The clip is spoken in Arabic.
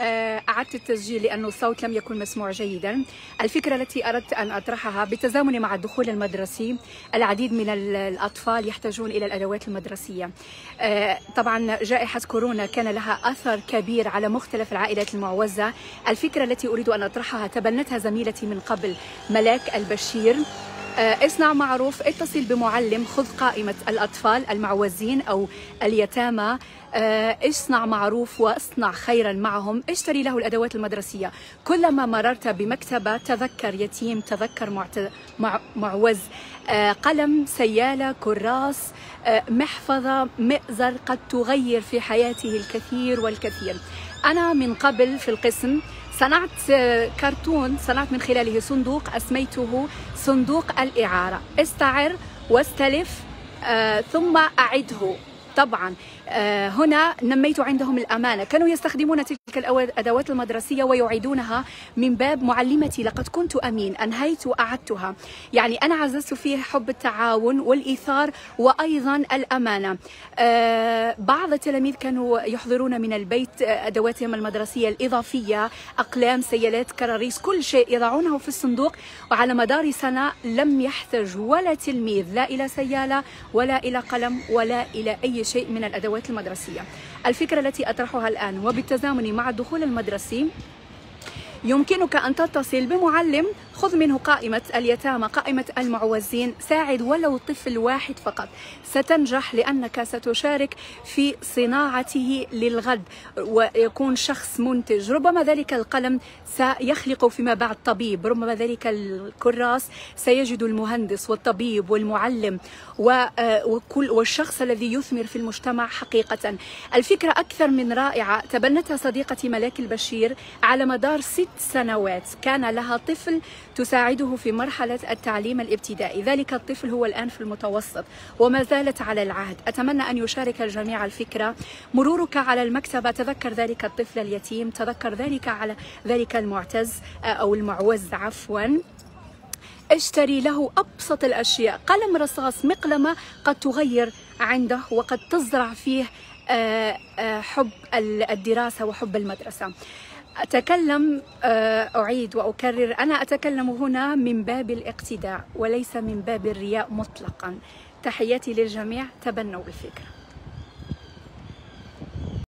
آه، أعدت التسجيل لأنه الصوت لم يكن مسموع جيدا. الفكرة التي أردت أن أطرحها بالتزامن مع الدخول المدرسي العديد من الأطفال يحتاجون إلى الأدوات المدرسية. آه، طبعا جائحة كورونا كان لها أثر كبير على مختلف العائلات المعوزة. الفكرة التي أريد أن أطرحها تبنتها زميلتي من قبل ملاك البشير. اصنع معروف اتصل بمعلم خذ قائمة الأطفال المعوزين أو اليتامى. آه، اصنع معروف واصنع خيرا معهم. اشتري له الأدوات المدرسية. كلما مررت بمكتبة تذكر يتيم تذكر معت... مع... معوز. آه، قلم سيالة كراس محفظة مئزر قد تغير في حياته الكثير والكثير. أنا من قبل في القسم. صنعت كرتون صنعت من خلاله صندوق أسميته صندوق الإعارة. استعر واستلف آه ثم أعده. طبعا. آه، هنا نميت عندهم الأمانة. كانوا يستخدمون تلك الأدوات المدرسية ويعيدونها من باب معلمتي. لقد كنت أمين أنهيت وأعدتها. يعني أنا عززت فيه حب التعاون والإيثار وأيضا الأمانة. آه، بعض التلاميذ كانوا يحضرون من البيت أدواتهم المدرسية الإضافية أقلام سيالات كراريس كل شيء يضعونه في الصندوق وعلى مدار سنة لم يحتج ولا تلميذ لا إلى سيالة ولا إلى قلم ولا إلى أي شيء من الأدوات المدرسية. الفكرة التي أطرحها الآن وبالتزامن مع الدخول المدرسي يمكنك أن تتصل بمعلم. خذ منه قائمة اليتامى قائمة المعوزين. ساعد ولو طفل واحد فقط. ستنجح لأنك ستشارك في صناعته للغد ويكون شخص منتج. ربما ذلك القلم سيخلق فيما بعد طبيب. ربما ذلك الكراس سيجد المهندس والطبيب والمعلم. وكل والشخص الذي يثمر في المجتمع حقيقة. الفكرة أكثر من رائعة. تبنتها صديقتي ملاك البشير على مدار ست سنوات. كان لها طفل تساعده في مرحلة التعليم الابتدائي. ذلك الطفل هو الآن في المتوسط وما زالت على العهد. أتمنى أن يشارك الجميع الفكرة. مرورك على المكتبة تذكر ذلك الطفل اليتيم. تذكر ذلك على ذلك المعتز أو المعوز عفوا. اشتري له أبسط الأشياء. قلم رصاص مقلمة قد تغير عنده وقد تزرع فيه آه، آه، حب الدراسة وحب المدرسة. أتكلم آه، أعيد وأكرر. أنا أتكلم هنا من باب الاقتداء وليس من باب الرياء مطلقا. تحياتي للجميع. تبنوا الفكرة